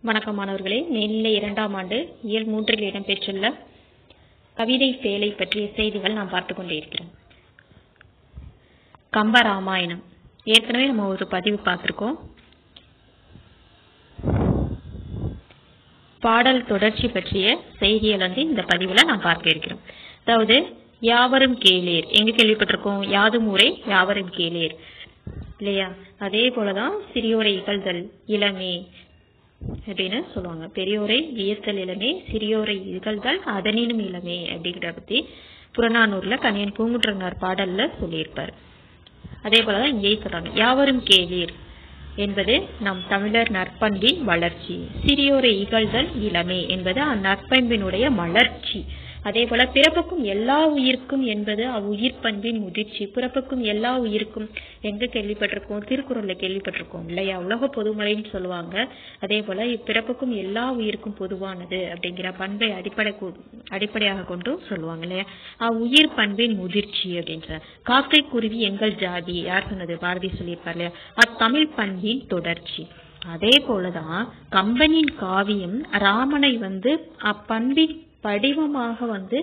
வணக்கம் மாணவர்களே. மேல்நிலை இரண்டாம் ஆண்டு இயல் மூன்றில் இடம்பெற்றுள்ள கவிதை சேலை பற்றிய செய்திகள் நாம் பார்த்துக் கொண்டே இருக்கிறோம். கம்ப ராமாயணம். ஏற்கனவே நம்ம ஒரு பதிவு பார்த்திருக்கோம். பாடல் தொடர்ச்சி பற்றிய செய்திகள் வந்து இந்த பதிவுல நாம் பார்க்க இருக்கிறோம். அதாவது யாவரும் கேளீர். எங்க கேள்விப்பட்டிருக்கோம்? யாதும் ஊரே யாவரும் கேளீர். இல்லையா? அதே போலதான் சிறியோரை இகழ்தல் இளமே. அப்படின்னு சொல்லுவாங்க. பெரியோரை வியத்தல் இளமே சிறியோரை இகழ்தல் அதனினும் இளமே அப்படிங்கிற பத்தி புறநானூர்ல கணியன் பூங்குற்றனார் பாடல்ல சொல்லியிருப்பார். அதே போலதான் இங்கேயும் சொல்றாங்க. யாவரும் கேளீர் என்பது நம் தமிழர் நற்பண்பின் வளர்ச்சி. சிறியோரை இகழ்தல் இளமே என்பது அந்நற்பண்பினுடைய மலர்ச்சி. அதே போல பிறப்புக்கும் எல்லா உயிர்க்கும் என்பது அவ்வுயிர் பண்பின் முதிர்ச்சி. பிறப்புக்கும் எல்லா உயிருக்கும் எங்க கேள்விப்பட்டிருக்கோம்? திருக்குறள்ல கேள்விப்பட்டிருக்கோம் இல்லையா? உலக பொதுமறைன்னு சொல்லுவாங்க. அதே போல இப்பிறப்புக்கும் எல்லா உயிருக்கும் பொதுவானது அப்படிங்கிற பண்பை அடிப்படை அடிப்படையாக கொண்டும் சொல்லுவாங்க இல்லையா? அவ்வுயிர் பண்பின் முதிர்ச்சி அப்படின்ற. காக்கை குருவி எங்கள் ஜாதி. யார் சொன்னது? பாரதி சொல்லியிருப்பார் இல்லையா? அத்தமிழ் பண்பின் தொடர்ச்சி. அதே போலதான் கம்பனின் காவியம் ராமனை வந்து அப்பண்பின் படிவமாக வந்து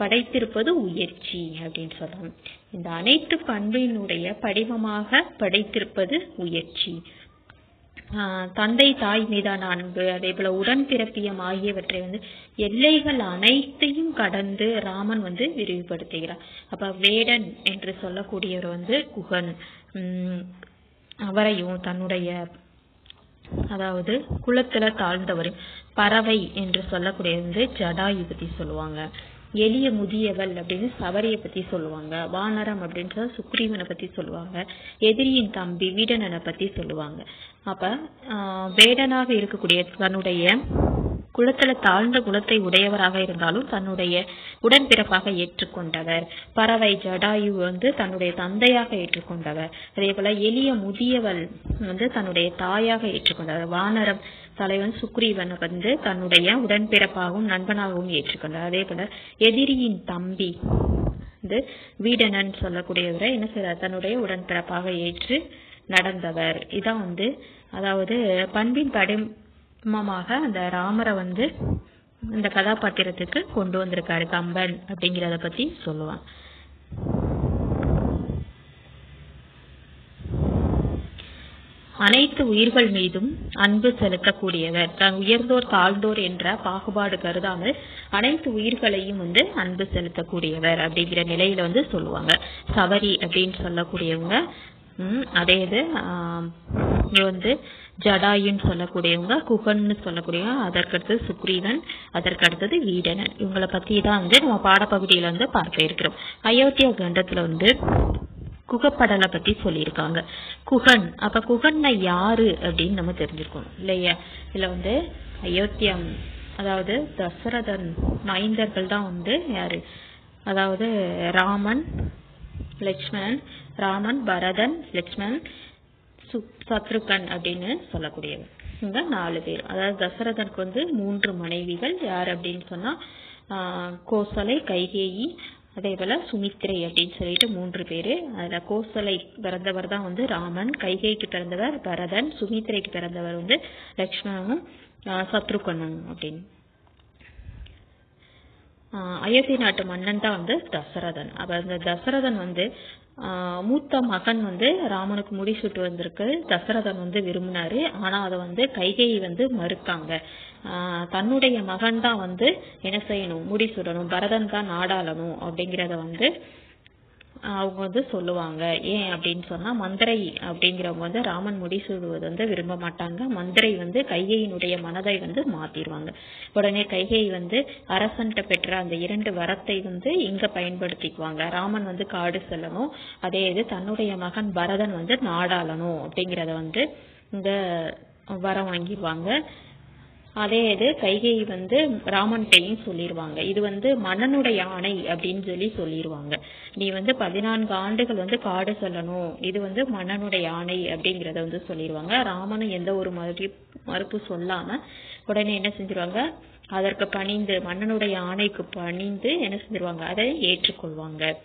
படைத்திருப்பது உயர்ச்சி அப்படின்னு சொல்லலாம். இந்த அனைத்து பண்பினுடைய படிவமாக படைத்திருப்பது உயர்ச்சி. தந்தை தாய் மீதான அன்பு அதே போல உடன் பிறப்பியம் ஆகியவற்றை வந்து எல்லைகள் அனைத்தையும் கடந்து ராமன் வந்து விரிவுபடுத்துகிறார். அப்ப வேடன் என்று சொல்லக்கூடியவர் வந்து குகன். உம் அவரையும் தன்னுடைய அதாவது குலத்துல தாழ்ந்தவரையும் பறவை என்று சொல்லக்கூடிய வந்து ஜடாயு பத்தி சொல்லுவாங்க. எளிய முதியவள் அப்படின்னு சவரியை பத்தி சொல்லுவாங்க. வானரம் அப்படின்னு சுக்ரீவனை பத்தி சொல்லுவாங்க. எதிரியின் தம்பி வீடனனை பத்தி சொல்லுவாங்க. அப்ப வேடனாக இருக்கக்கூடிய தன்னுடைய குலத்துல தாழ்ந்த குலத்தை உடையவராக இருந்தாலும் தன்னுடைய உடன்பிறப்பாக ஏற்றுக்கொண்டவர். பறவை ஜடாயு வந்து தன்னுடைய தந்தையாக ஏற்றுக்கொண்டவர். அதே போல எளிய முதியவள் வந்து தன்னுடைய தாயாக ஏற்றுக்கொண்டவர். வானரம் தலைவன் சுக்ரீவன் வந்து தன்னுடைய உடன்பிறப்பாகவும் நண்பனாகவும் ஏற்றுக்கொண்டார். அதே போல எதிரியின் தம்பி வந்து வீடனன் சொல்லக்கூடியவரை என்ன செய்யறார் தன்னுடைய உடன்பிறப்பாக ஏற்று நடந்தவர். இதான் வந்து அதாவது பண்பின் படி படிமமாக அந்த ராமரை வந்து இந்த கதாபாத்திரத்துக்கு கொண்டு வந்திருக்காரு கம்பன் அப்படிங்கிறத பத்தி சொல்லுவான் அனைத்து உயிர்கள் மீதும் அன்பு செலுத்தக்கூடியவர். தான் உயர்ந்தோர் தாழ்ந்தோர் என்ற பாகுபாடு கருதாமல் அனைத்து உயிர்களையும் வந்து அன்பு செலுத்தக்கூடியவர் அப்படிங்கிற நிலையில வந்து சொல்லுவாங்க. சவரி அப்படின்னு சொல்லக்கூடியவங்க அதே இது இங்க வந்து ஜடாயுன்னு சொல்லக்கூடியவங்க குகன்னு சொல்லக்கூடியவங்க அதற்கடுத்து சுக்ரீவன் அதற்கடுத்தது வீடனன் இவங்களை பத்தி தான் வந்து நம்ம பாடப்பகுதியில வந்து பார்க்க இருக்கிறோம். அயோத்தியா கண்டத்துல வந்து குகப்படலை பத்தி சொல்லியிருக்காங்க. குகன் அப்ப குகன்னா யாரு அப்படின்னு நம்ம தெரிஞ்சிருக்கணும் இல்லையா? இதுல வந்து அயோத்தியம் அதாவது தசரதன் மைந்தர்கள் தான் வந்து யாரு? அதாவது ராமன் லக்ஷ்மணன் ராமன் பரதன் லக்ஷ்மணன் சத்ருகன் அப்படின்னு சொல்லக்கூடியவர். இந்த நாலு பேர். அதாவது தசரதனுக்கு வந்து மூன்று மனைவிகள். யார் அப்படின்னு சொன்னா கோசலை கைகேயி அதே போல சுமித்ரை அப்படின்னு சொல்லிட்டு மூன்று பேரு. அதுல கோசலை பிறந்தவர் தான் வந்து ராமன். கைகைக்கு பிறந்தவர் பரதன். சுமித்ரைக்கு பிறந்தவர் வந்து லக்ஷ்மணனும் சத்ருகனும் அப்படின்னு. அயோத்தி நாட்டு மன்னன் தான் வந்து தசரதன். அப்ப அந்த தசரதன் வந்து மூத்த மகன் வந்து ராமனுக்கு முடி சுட்டு வந்திருக்கு. தசரதன் வந்து விரும்பினாரு. ஆனா அதை வந்து கைகை வந்து மறுக்காங்க. தன்னுடைய மகன் தான் வந்து என்ன செய்யணும்? முடிசூடணும். பரதன் தான் நாடாளணும் அப்படிங்கிறத வந்து அவங்க வந்து சொல்லுவாங்க. ஏன் அப்படின்னு சொன்னா மந்திரை அப்படிங்கிறவங்க வந்து ராமன் முடிசூடுவது வந்து விரும்ப மாட்டாங்க. மந்திரை வந்து கைகையினுடைய மனதை வந்து மாத்திடுவாங்க உடனே கைகை வந்து அரசன்ட்ட பெற்ற அந்த இரண்டு வரத்தை வந்து இங்க பயன்படுத்திக்குவாங்க. ராமன் வந்து காடு செல்லணும். அதே இது தன்னுடைய மகன் பரதன் வந்து நாடாளணும் அப்படிங்கிறத வந்து இந்த வரம் வாங்கிடுவாங்க அதே இது கைகை வந்து ராமன்கிட்டையும் சொல்லிடுவாங்க இது வந்து மன்னனுடைய ஆணை அப்படின்னு சொல்லி சொல்லிடுவாங்க நீ வந்து பதினான்கு ஆண்டுகள் வந்து காடு செல்லணும். இது வந்து மன்னனுடைய ஆணை அப்படிங்கிறத வந்து சொல்லிடுவாங்க ராமனும் எந்த ஒரு மறு மறுப்பு சொல்லாம உடனே என்ன செஞ்சிருவாங்க? அதற்கு பணிந்து மன்னனுடைய ஆணைக்கு பணிந்து என்ன செஞ்சிருவாங்க? அதை ஏற்றுக்கொள்வாங்க.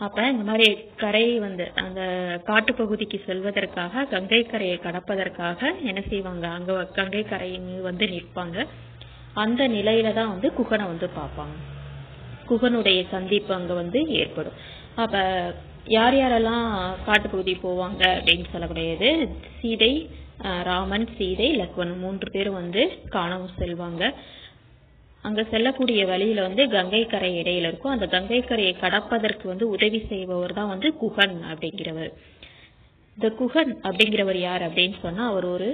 அப்ப இந்த மாதிரி கரை வந்து அந்த காட்டுப்பகுதிக்கு செல்வதற்காக கங்கை கரையை கடப்பதற்காக என்ன செய்வாங்க? அங்க கங்கை கரை வந்து நிற்பாங்க. அந்த நிலையில தான் வந்து குகனை வந்து பார்ப்பாங்க. குகனுடைய சந்திப்பு அங்க வந்து ஏற்படும். அப்ப யார் யாரெல்லாம் காட்டுப்பகுதி போவாங்க அப்படின்னு சொல்லக்கூடியது சீதை அஹ், ராமன் சீதை லக்வன் மூன்று பேரும் வந்து காணவும் செல்வாங்க. அங்க செல்லக்கூடிய வழியில வந்து கங்கை கரை இடையில இருக்கும். அந்த கங்கை கரையை கடப்பதற்கு வந்து உதவி செய்பவர் தான் வந்து குகன் அப்படிங்கிறவர். இந்த குகன் அப்படிங்கிறவர் யார் அப்படின்னு சொன்னா அவர் ஒரு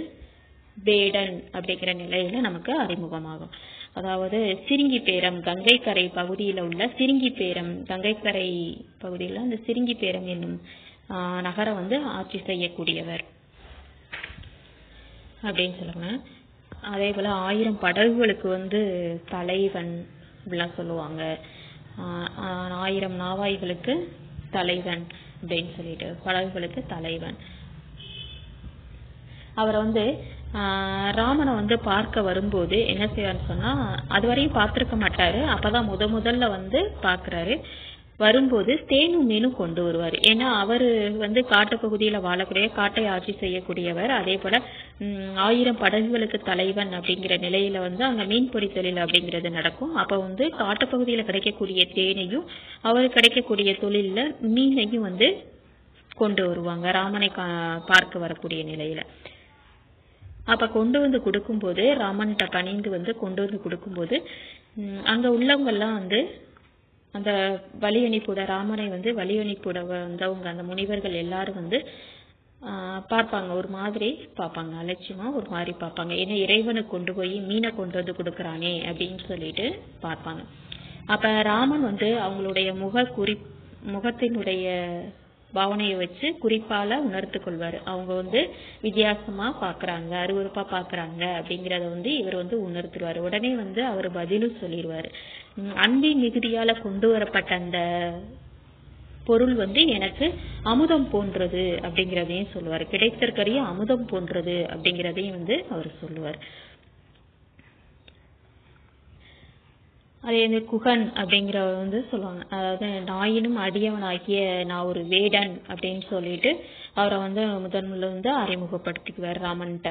வேடன் அப்படிங்கிற நிலையில நமக்கு அறிமுகமாகும். அதாவது சிரிங்கி பேரம் கங்கை கரை பகுதியில உள்ள சிரிங்கி பேரம் கங்கை கரை பகுதியில அந்த சிரிங்கி பேரம் என்னும் நகரம் வந்து ஆட்சி செய்யக்கூடியவர். அப்படின்னு சொல்லுங்க. அதே போல ஆயிரம் படகுகளுக்கு வந்து தலைவன் அப்படிலாம் சொல்லுவாங்க. ஆஹ் ஆஹ் ஆயிரம் நாவாய்களுக்கு தலைவன் அப்படின்னு சொல்லிட்டு படகுகளுக்கு தலைவன். அவரை வந்து ஆஹ் ராமனை வந்து பார்க்க வரும்போது என்ன செய்வார்னு சொன்னா அதுவரையும் பார்த்திருக்க மாட்டாரு. அப்பதான் முத முதல்ல வந்து பாக்குறாரு வரும்போது தேனும் மீனும் கொண்டு வருவார். ஏன்னா அவர் வந்து காட்டுப்பகுதியில் வாழக்கூடிய காட்டை ஆட்சி செய்யக்கூடியவர். அதே போல ஆயிரம் படகுகளுக்கு தலைவன் அப்படிங்கிற நிலையில வந்து அங்க மீன்பிடி தொழில் அப்படிங்கிறது நடக்கும். அப்ப வந்து காட்டுப்பகுதியில் கிடைக்கக்கூடிய தேனையும் அவர் கிடைக்கக்கூடிய தொழில மீனையும் வந்து கொண்டு வருவாங்க ராமனை கா- பார்க்க வரக்கூடிய நிலையில. அப்ப கொண்டு வந்து கொடுக்கும்போது ராமன்கிட்ட பணிந்து வந்து கொண்டு வந்து கொடுக்கும்போது அங்க உள்ளவங்க எல்லாம் வந்து அந்த வழி அனுப்பிவிட ராமனை வந்து வழி அனுப்பிவிட வந்தவங்க அந்த முனிவர்கள் எல்லாரும் வந்து ஆஹ், பார்ப்பாங்க. ஒரு மாதிரி பார்ப்பாங்க. அலட்சியமா ஒரு மாதிரி பார்ப்பாங்க. ஏன்னா இறைவனுக்கு கொண்டு போய் மீனை கொண்டு வந்து கொடுக்கறானே அப்படின்னு சொல்லிட்டு பார்ப்பாங்க. அப்ப ராமன் வந்து அவங்களுடைய முக குறி முகத்தினுடைய பாவனையை வச்சு குறிப்பால உணர்த்து கொள்வாரு. அவங்க வந்து வித்தியாசமா பாக்குறாங்க அருவருப்பா பாக்குறாங்க அப்படிங்கறத வந்து இவர் வந்து உணர்த்துருவாரு. உடனே வந்து அவர் பதிலும் சொல்லிடுவாரு உம் அன்பின் மிகுதியால கொண்டு வரப்பட்ட அந்த பொருள் வந்து எனக்கு அமுதம் போன்றது அப்படிங்கிறதையும் சொல்லுவார். கிடைத்தற்கரிய அமுதம் போன்றது அப்படிங்கிறதையும் வந்து அவர் சொல்லுவார். அதே இந்த குகன் அப்படிங்கிறவர் வந்து சொல்லுவாங்க. அதாவது நாயினும் அடியவனாகிய நான் ஒரு வேடன் அப்படின்னு சொல்லிட்டு அவரை வந்து முதன் முதல்ல வந்து அறிமுகப்படுத்திக்குவார் ராமன்ட்ட.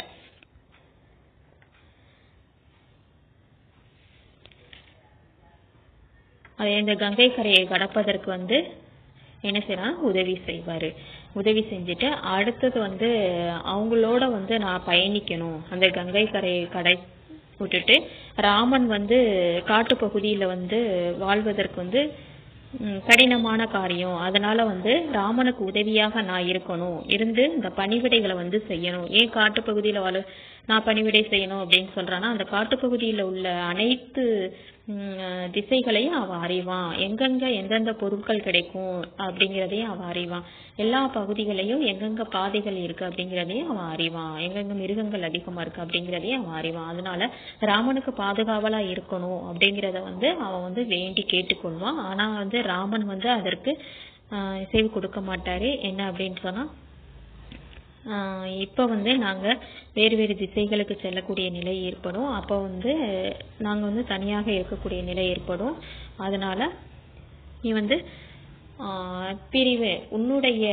அதே இந்த கங்கை கரையை கடப்பதற்கு வந்து என்ன செய்யலாம் உதவி செய்வாரு. உதவி செஞ்சுட்டு அடுத்தது வந்து அவங்களோட வந்து நான் பயணிக்கணும். அந்த கங்கை கரையை கடை விட்டுட்டு ராமன் வந்து காட்டுப்பகுதியில வந்து வாழ்வதற்கு வந்து கடினமான காரியம். அதனால வந்து ராமனுக்கு உதவியாக நான் இருக்கணும். இருந்து இந்த பணிவிடைகளை வந்து செய்யணும். ஏன் காட்டுப்பகுதியில வாழ நான் பணிவிடை செய்யணும் அப்படின்னு சொல்றான்னா அந்த காட்டுப்பகுதியில உள்ள அனைத்து திசைகளையும் அவன் அறிவான் எங்கெங்க எந்தெந்த பொருட்கள் கிடைக்கும் அப்படிங்கிறதையும் அவன் அறிவான் எல்லா பகுதிகளையும் எங்கெங்க பாதைகள் இருக்கு அப்படிங்கிறதையும் அவன் அறிவான் எங்கெங்க மிருகங்கள் அதிகமா இருக்கு அப்படிங்கிறதையும் அவன் அறிவான் அதனால ராமனுக்கு பாதுகாவலா இருக்கணும் அப்படிங்கிறத வந்து அவன் வந்து வேண்டி கேட்டுக்கொள்வான் ஆனா வந்து ராமன் வந்து அதற்கு ஆஹ் இசைவு கொடுக்க மாட்டாரு. என்ன அப்படின்னு சொன்னா இப்போ வந்து நாங்கள் வேறு வேறு திசைகளுக்கு செல்லக்கூடிய நிலை ஏற்படும். அப்போ வந்து நாங்கள் வந்து தனியாக இருக்கக்கூடிய நிலை ஏற்படும். அதனால் நீ வந்து பிரிவு உன்னுடைய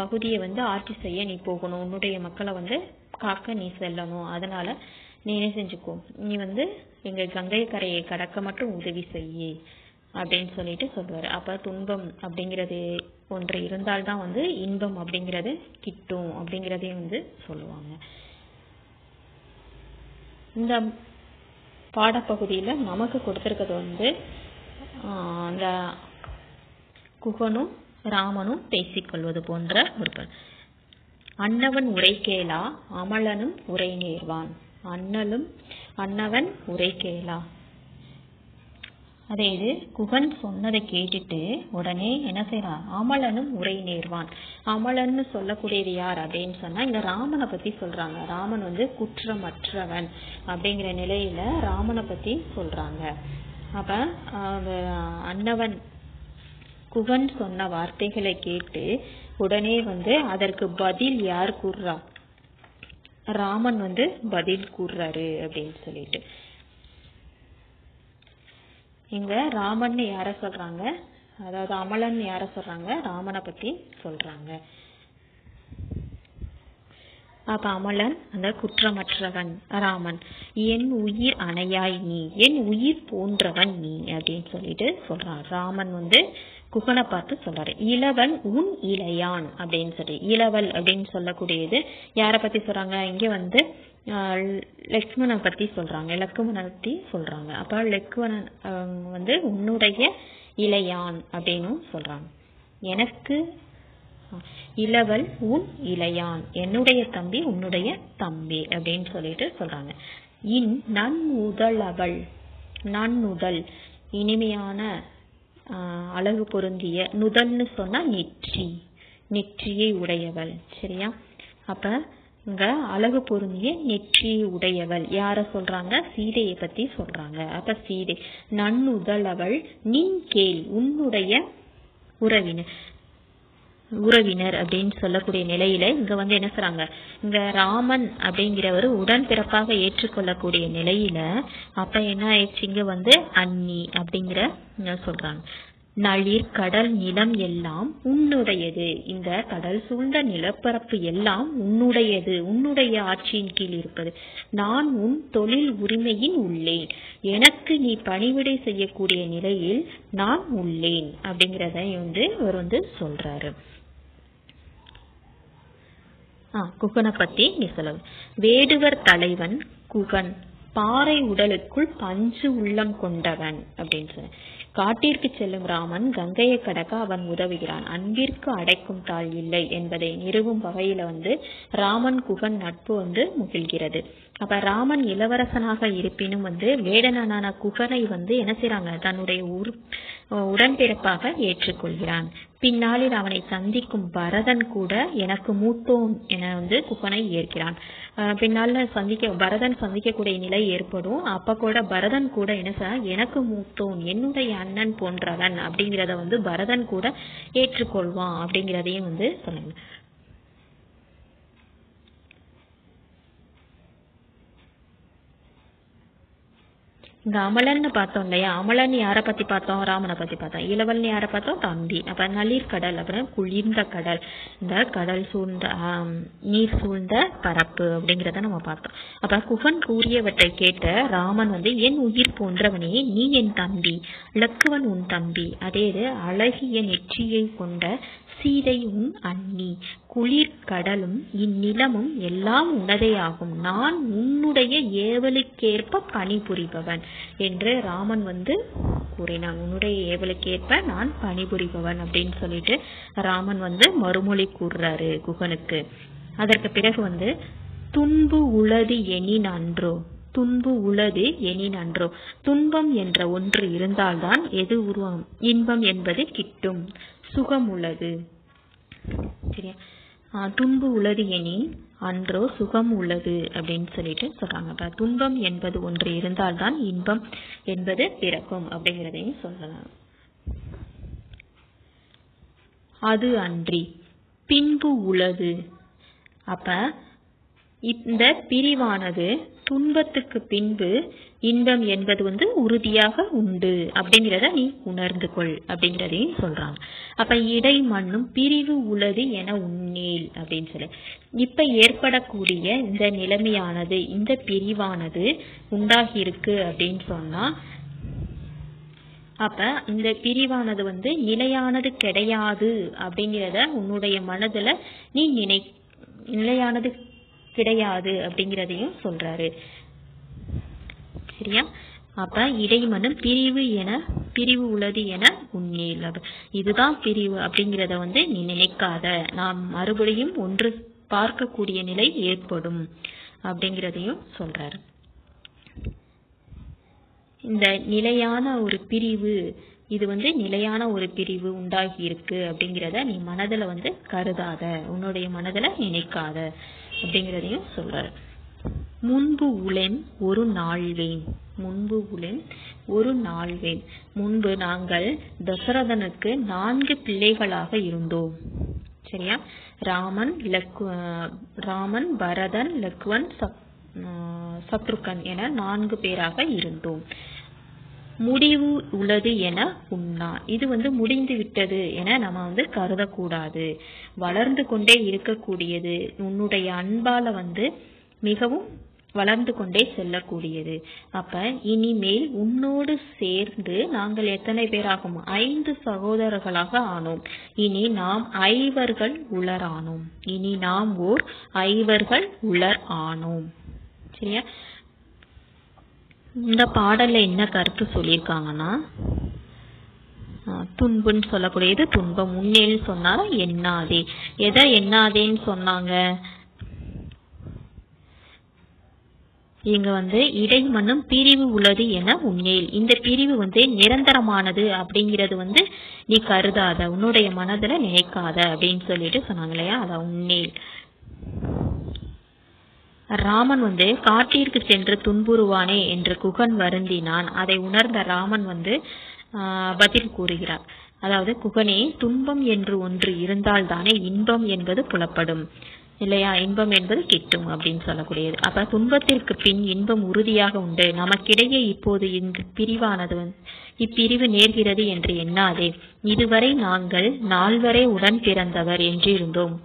பகுதியை வந்து ஆட்சி செய்ய நீ போகணும். உன்னுடைய மக்களை வந்து காக்க நீ செல்லணும். அதனால நீ என்ன செஞ்சுக்கோ? நீ வந்து எங்க கங்கை கரையை கடக்க மட்டும் உதவி செய்யி அப்படின்னு சொல்லிட்டு சொல்லுவார் அப்ப துன்பம் அப்படிங்கிறது ஒன்று இருந்தால்தான் வந்து இன்பம் அப்படிங்கிறது கிட்டும் அப்படிங்கிறதையும் வந்து சொல்லுவாங்க. இந்த பாடப்பகுதியில நமக்கு கொடுத்திருக்கிறது வந்து ஆஹ் அந்த குகனும் ராமனும் பேசிக்கொள்வது போன்ற ஒரு அன்னவன் உரை கேளா அமலனும் உரை நேர்வான். அண்ணலும் அன்னவன் உரை கேளா. அதே இது குகன் சொன்னதை கேட்டுட்டு உடனே என்ன செய்யறான் அமலனும் உரை நேர்வான். அமலன்னு சொல்லக்கூடியது யார் அப்படின்னு சொன்னா இங்க ராமனை பத்தி சொல்றாங்க. ராமன் வந்து குற்றமற்றவன் அப்படிங்கிற நிலையில ராமனை பத்தி சொல்றாங்க. அப்ப அன்னவன் குகன் சொன்ன வார்த்தைகளை கேட்டு உடனே வந்து அதற்கு பதில் யார் கூறுறா? ராமன் வந்து பதில் கூறுறாரு அப்படின்னு சொல்லிட்டு. இங்க ராமன் யார சொல்றாங்க? அதாவது அமலன் யார சொல்றாங்க? ராமனை பத்தி சொல்றாங்க. அப்ப அமலன் அந்த குற்றமற்றவன் ராமன். என் உயிர் அணையாய் நீ என் உயிர் போன்றவன் நீ அப்படின்னு சொல்லிட்டு சொல்றான். ராமன் வந்து குகனை பார்த்து சொல்றாரு. இளவன் உன் இளையான் அப்படின்னு சொல்லி இளவல் அப்படின்னு சொல்லக்கூடியது யாரை பத்தி சொல்றாங்க? இங்க வந்து லக்ஷ்மணனை பத்தி சொல்றாங்க லக்குமணனை பத்தி சொல்றாங்க. அப்ப லக்குமணன் வந்து உன்னுடைய இளையான் அப்படின்னு சொல்றாங்க. எனக்கு இளவல் உன் இளையான் என்னுடைய தம்பி உன்னுடைய தம்பி அப்படின்னு சொல்லிட்டு சொல்றாங்க. இன் நன்னுதலவள் நன்னுதல் இனிமையான ஆஹ் அழகு பொருந்திய நுதல்னு சொன்னா நெற்றி நெற்றியை உடையவள் சரியா? அப்ப அழகு பொருந்திய நெற்றி உடையவள். யார சொல்றாங்க? சீதையை பத்தி சொல்றாங்க. அப்ப சீதை நன்னுதலவள் நின் கேள் உன்னுடைய உறவினர் உறவினர் அப்படின்னு சொல்லக்கூடிய நிலையில இங்க வந்து என்ன சொல்றாங்க? இங்க ராமன் அப்படிங்கிறவர் உடன்பிறப்பாக ஏற்றுக்கொள்ளக்கூடிய நிலையில அப்ப என்ன ஆயிடுச்சு? இங்க வந்து அன்னி அப்படிங்கிற சொல்றாங்க. நளிர் கடல் நிலம் எல்லாம் உன்னுடையது. இந்த கடல் சூழ்ந்த நிலப்பரப்பு எல்லாம் உன்னுடையது. உன்னுடைய ஆட்சியின் கீழ் இருப்பது. நான் உன் தொழில் உரிமையின் உள்ளேன். எனக்கு நீ பணிவிடை செய்யக்கூடிய நிலையில் நான் உள்ளேன். அப்படிங்கிறத வந்து இவர் வந்து சொல்றாரு. குகனை பத்தி இங்க சொல்லுங்க வேடுவர் தலைவன் குகன். பாறை உடலுக்குள் பஞ்சு உள்ளம் கொண்டவன் அப்படின்னு சொல்லி. காட்டிற்கு செல்லும் ராமன் கங்கையை கடக்க அவன் உதவுகிறான். அன்பிற்கு அடைக்கும் தாள் இல்லை என்பதை நிறுவும் வகையில வந்து ராமன் குகன் நட்பு வந்து முகிழ்கிறது அப்ப ராமன் இளவரசனாக இருப்பினும் வந்து வேடனான குகனை வந்து என்ன செய்றாங்க? தன்னுடைய உரு உடன்பிறப்பாக ஏற்றுக்கொள்கிறான். பின்னாளில் அவனை சந்திக்கும் பரதன் கூட எனக்கு மூத்தோன் என வந்து குகனை ஏற்கிறான். அஹ் பின்னால சந்திக்க பரதன் சந்திக்கக்கூடிய நிலை ஏற்படும். அப்ப கூட பரதன் கூட என்ன செய்றான், எனக்கு மூத்தோன் என்னுடைய அண்ணன் போன்றவன் அப்படிங்கிறத வந்து பரதன் கூட ஏற்றுக்கொள்வான் அப்படிங்கிறதையும் வந்து சொல்லுங்க இங்க அமலன்னு பார்த்தோம் இல்லையா? அமலன் யாரை பத்தி பார்த்தோம்? ராமனை பத்தி பார்த்தோம். இளவல்னு யாரை பார்த்தோம்? தம்பி. அப்ப நளிர் கடல் அப்புறம் குளிர்ந்த கடல். இந்த கடல் சூழ்ந்த நீர் சூழ்ந்த பரப்பு அப்படிங்கிறத நம்ம பார்த்தோம். அப்ப குகன் கூறியவற்றை கேட்ட ராமன் வந்து என் உயிர் போன்றவனே நீ என் தம்பி. லக்குவன் உன் தம்பி. அதே இது அழகிய நெற்றியை கொண்ட சீதை உன் அண்ணி. குளிர் கடலும் இந்நிலமும் எல்லாம் உனதையாகும். நான் உன்னுடைய ஏவலுக்கேற்ப பணிபுரிபவன் என்று ராமன் வந்து கூறினான். உன்னுடைய ஏவலுக்கேற்ப நான் பணிபுரிபவன் அப்படின்னு சொல்லிட்டு ராமன் வந்து மறுமொழி கூறுறாரு குகனுக்கு. அதற்கு பிறகு வந்து துன்பு உளது எனின் அன்றோ துன்பு உளது எனின் அன்றோ துன்பம் என்ற ஒன்று இருந்தால்தான் எது உருவாகும் இன்பம் என்பது கிட்டும். சுகம் உள்ளது சரியா? துன்பு உள்ளது எனின் அன்றோ சுகம் உள்ளது அப்படின்னு சொல்லிட்டு சொல்றாங்க. அப்ப துன்பம் என்பது ஒன்று இருந்தால்தான் இன்பம் என்பது பிறக்கும் அப்படிங்கிறதையும் சொல்லலாம் அது அன்றி. பின்பு உளது அப்ப இந்த பிரிவானது துன்பத்துக்கு பின்பு இன்பம் என்பது வந்து உறுதியாக உண்டு அப்படிங்கிறத நீ உணர்ந்து கொள் அப்படிங்கிறதையும் சொல்றாங்க. அப்ப இடை மண்ணும் பிரிவு உளது என உன்னேல் அப்படின்னு சொல்லி. இப்ப ஏற்படக்கூடிய இந்த நிலைமையானது இந்த பிரிவானது உண்டாகி இருக்கு அப்படின்னு சொன்னா அப்ப இந்த பிரிவானது வந்து நிலையானது கிடையாது அப்படிங்கிறத உன்னுடைய மனதுல நீ நினை நிலையானது கிடையாது அப்படிங்கிறதையும் சொல்றாரு. சரியா அப்ப இடைமனம் பிரிவு என பிரிவு உள்ளது என உன்னேல் அப்ப இதுதான் பிரிவு அப்படிங்கிறத வந்து நீ நினைக்காத. நாம் மறுபடியும் ஒன்று பார்க்கக்கூடிய நிலை ஏற்படும் அப்படிங்கிறதையும் சொல்றாரு. இந்த நிலையான ஒரு பிரிவு இது வந்து நிலையான ஒரு பிரிவு உண்டாகி இருக்கு அப்படிங்கிறத நீ மனதுல வந்து கருதாத. உன்னுடைய மனதுல நினைக்காத அப்படிங்கிறதையும் சொல்றாரு. முன்பு உளேன் ஒரு நாள்வேன். முன்பு உளேன் ஒரு நாள்வேன். முன்பு நாங்கள் தசரதனுக்கு நான்கு பிள்ளைகளாக இருந்தோம். சரியா? ராமன் லக்கு ராமன் பரதன் லக்வன் சத்ருகன் என நான்கு பேராக இருந்தோம். முடிவு உள்ளது என உண்ணா. இது வந்து முடிந்து விட்டது என நம்ம வந்து கருதக்கூடாது. வளர்ந்து கொண்டே இருக்கக்கூடியது. உன்னுடைய அன்பால வந்து மிகவும் வளர்ந்து கொண்டே செல்லக்கூடியது. அப்ப இனிமேல் உன்னோடு சேர்ந்து நாங்கள் எத்தனை பேராகும் ஐந்து சகோதரர்களாக ஆனோம். இனி நாம் ஐவர்கள் உலர் ஆனோம் இனி நாம் ஓர் ஐவர்கள் உலர் ஆனோம் சரியா? இந்த பாடல்ல என்ன கருத்து சொல்லியிருக்காங்கன்னா துன்புன்னு சொல்லக்கூடியது துன்பம். முன்னேன்னு சொன்னா எண்ணாதே எதை எண்ணாதேன்னு சொன்னாங்க? இங்க வந்து இடைமண்ணும் பிரிவு உள்ளது என உண்மையில். இந்த பிரிவு வந்து நிரந்தரமானது அப்படிங்கிறது வந்து நீ கருதாத உன்னுடைய மனதுல நினைக்காத அப்படின்னு சொல்லிட்டு சொன்னாங்க இல்லையா? அத உண்மையில். ராமன் வந்து காட்டிற்கு சென்று துன்புறுவானே என்று குகன் வருந்தினான். அதை உணர்ந்த ராமன் வந்து பதில் கூறுகிறார். அதாவது குகனே துன்பம் என்று ஒன்று இருந்தால் தானே இன்பம் என்பது புலப்படும். இல்லையா? இன்பம் என்பது கிட்டும் அப்படின்னு சொல்லக்கூடியது. அப்ப துன்பத்திற்கு பின் இன்பம் உறுதியாக உண்டு. நமக்கிடையே இப்போது இந்த பிரிவானது இப்பிரிவு நேர்கிறது என்று எண்ணாதே. இதுவரை நாங்கள் நால்வரே உடன் பிறந்தவர் என்றிருந்தோம்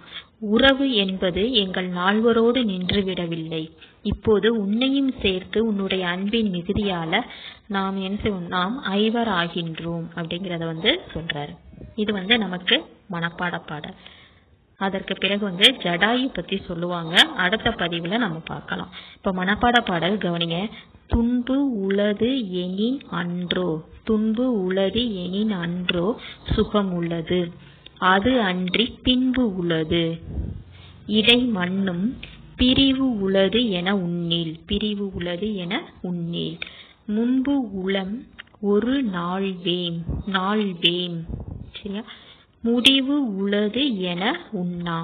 உறவு என்பது எங்கள் நால்வரோடு நின்றுவிடவில்லை இப்போது உன்னையும் சேர்த்து உன்னுடைய அன்பின் மிகுதியால நாம் என்ன நாம் ஐவர் ஆகின்றோம் அப்படிங்கறத வந்து சொல்றாரு. இது வந்து நமக்கு மனப்பாட பாடல். அதற்கு பிறகு வந்து ஜடாயு பத்தி சொல்லுவாங்க. அடுத்த பதிவுல நம்ம பார்க்கலாம். இப்ப மனப்பாட பாடல் கவனிங்க. துன்பு உளது எனின் அன்றோ. துன்பு உளது எனின் அன்றோ. சுகம் உள்ளது. அது அன்றி பின்பு உளது. இடை மண்ணும் பிரிவு உளது என உன்னில் பிரிவு உளது என உன்னில் முன்பு உளம் ஒரு நாள் வேம். நாள் வேம். சரியா? முடிவு உளது என உண்ணா.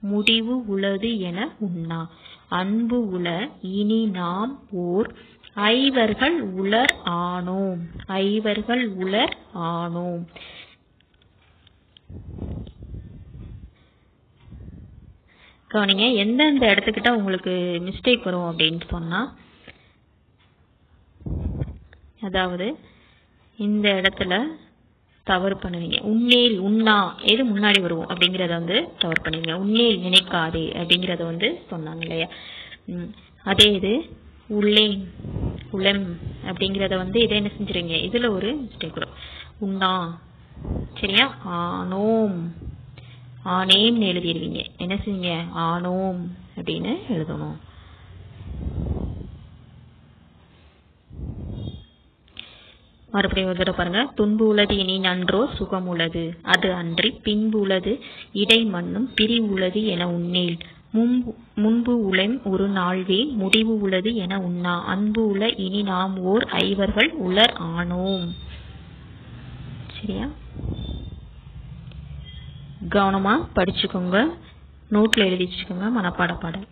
முடிவு உளது என உண்ணா. அன்பு உள இனி நாம் ஓர் ஐவர்கள் உலர் ஆனோம். ஐவர்கள் உலர் ஆனோம். கவனிங்க எந்தெந்த இடத்துக்கிட்ட உங்களுக்கு மிஸ்டேக் வரும் அப்படின்னு சொன்னா அதாவது இந்த இடத்துல தவறு பண்ணுவீங்க. உன்னேல் உண்ணா. எது முன்னாடி வரும் அப்படிங்கறத வந்து தவறு பண்ணுவீங்க. உன்னேல் நினைக்காதே அப்படிங்கறத வந்து சொன்னாங்க இல்லையா? அதே இது உள்ளேன் உளம் அப்படிங்கறத வந்து இதை என்ன செஞ்சிருங்க இதுல ஒரு மிஸ்டேக் வரும். உண்ணா. சரியா? ஆனோம். ஆனேம் எழுதிடுவீங்க என்ன செய்வீங்க ஆனோம் அப்படின்னு எழுதணும். மறுபடியும் ஒரு தடவை பாருங்க. துன்பு உள்ளது இனி நன்றோ சுகம் உள்ளது அது அன்றி பின்பு உள்ளது இடை மண்ணும் பிரிவு உள்ளது என உன்னேல் முன்பு முன்பு உளம் ஒரு நாள்வே முடிவு உள்ளது என உண்ணா. அன்பு உள்ள இனி நாம் ஓர் ஐவர்கள் உலர் ஆனோம். சரியா? கவனமா படிச்சுக்கோங்க. நோட்ல எழுதி வச்சுக்கோங்க. மனப்பாட பாடல்